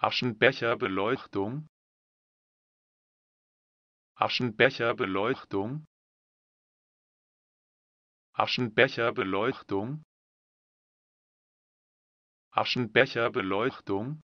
Aschenbecherbeleuchtung Aschenbecherbeleuchtung Aschenbecherbeleuchtung Aschenbecherbeleuchtung